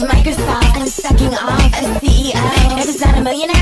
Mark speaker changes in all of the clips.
Speaker 1: with Microsoft. I'm sucking off a CEO. If it's not a millionaire,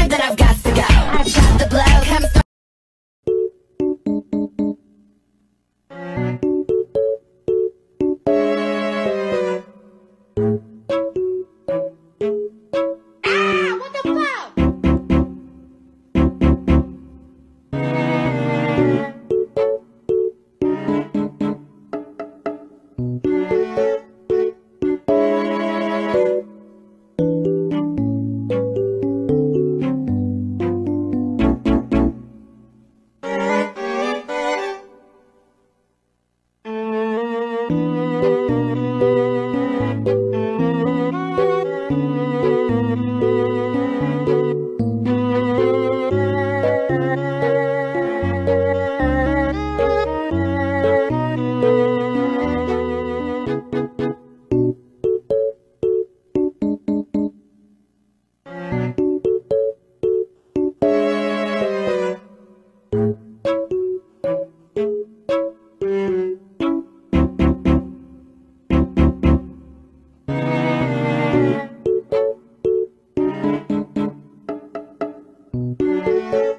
Speaker 1: Ah,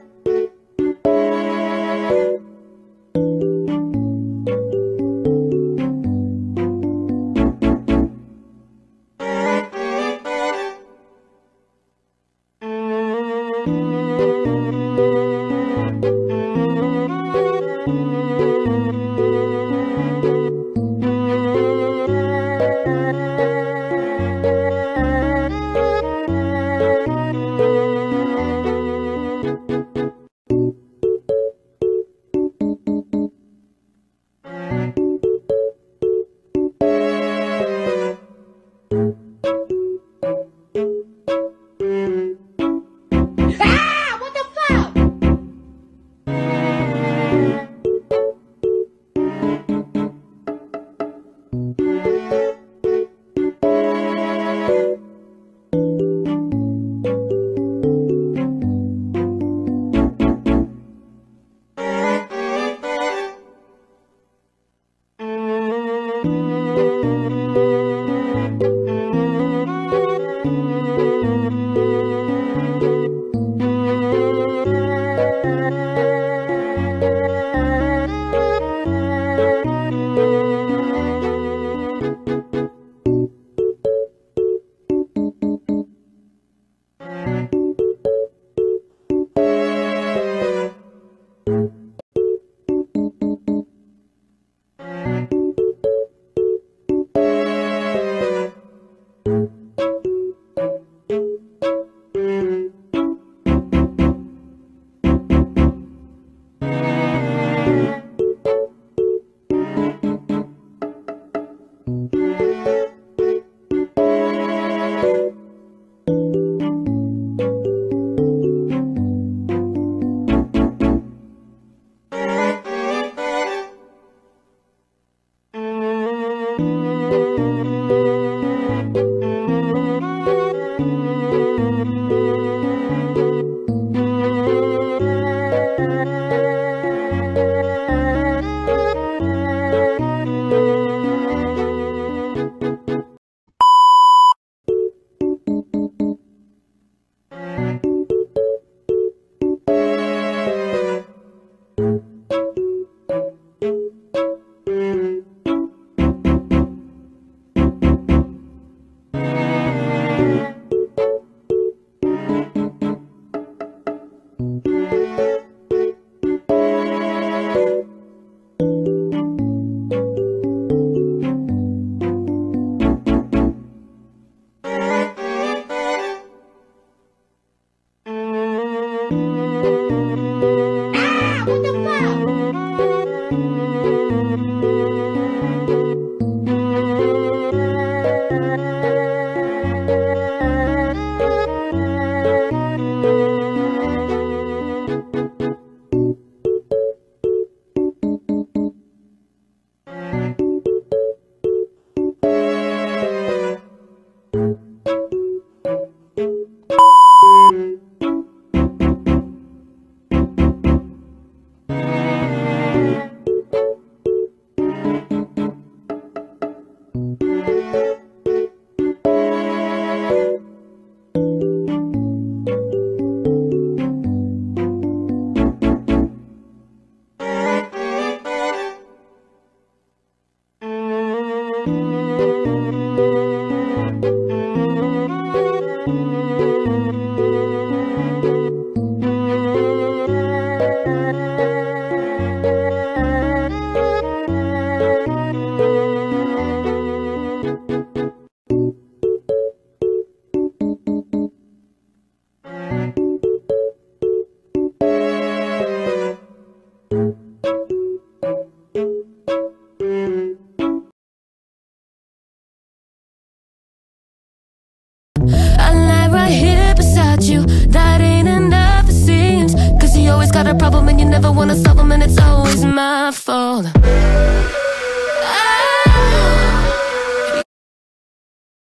Speaker 1: problem and you never wanna solve them and it's always my fault.